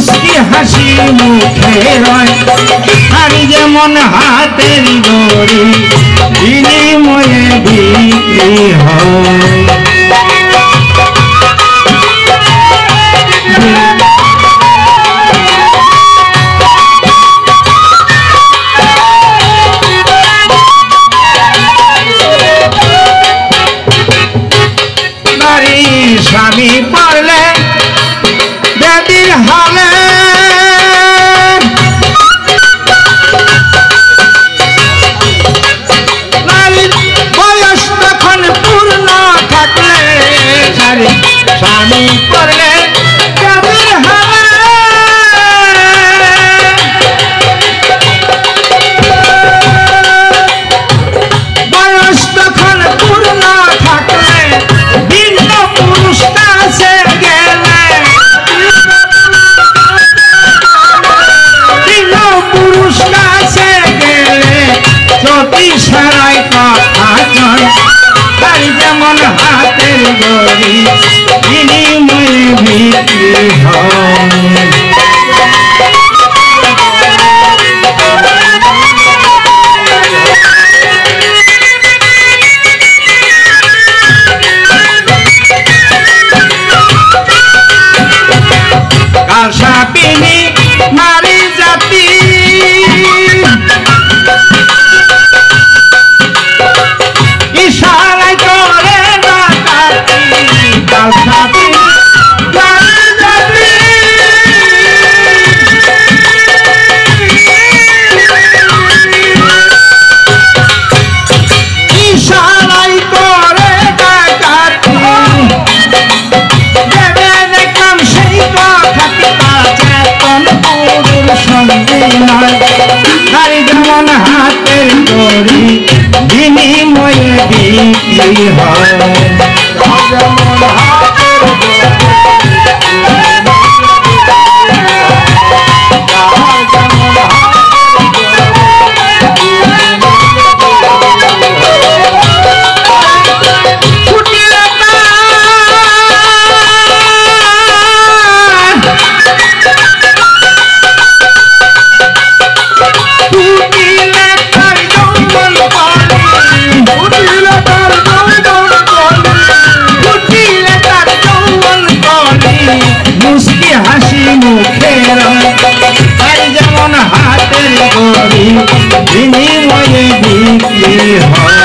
মিষ্টি হাসি মুখে রয়। আমি যেমন হাতের দড়ি বিনিময়ে বিক্রি হয়। স্বামী হালে হয় আর যেমন হাতের তরি বিনিময়ে বিক্রি হয়। যেমন হাত বিনিময়ে বিক্রি হয়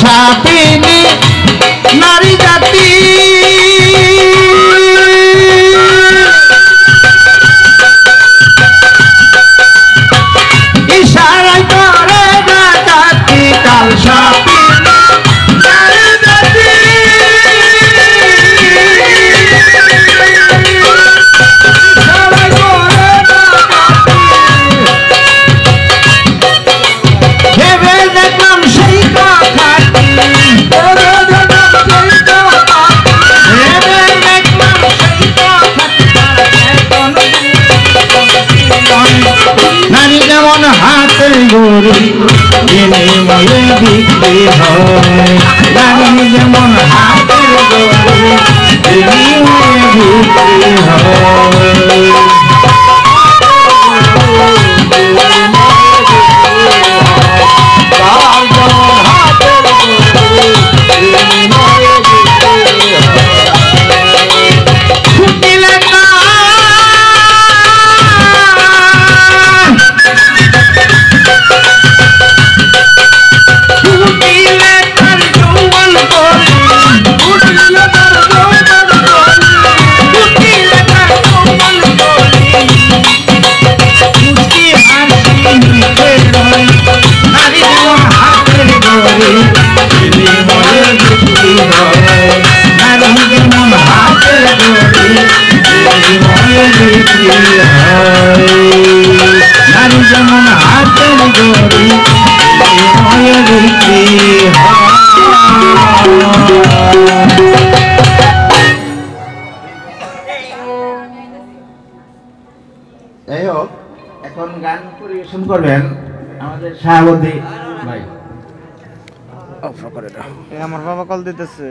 সাথে নারী জাতি। मोर देने वाले बिकते हैं। পরিবেশন করবেন আমাদের শাহবতী ভাই। আমার বাবা কল দিতেছে।